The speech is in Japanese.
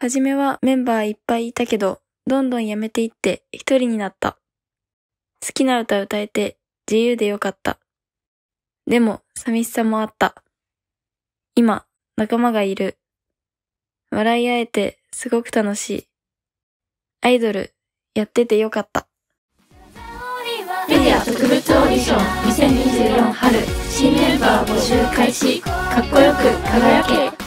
はじめはメンバーいっぱいいたけど、どんどん辞めていって一人になった。好きな歌歌えて自由でよかった。でも、寂しさもあった。今、仲間がいる。笑い合えてすごく楽しい。アイドル、やっててよかった。メディア特別オーディション2024春新メンバー募集開始かっこよく輝け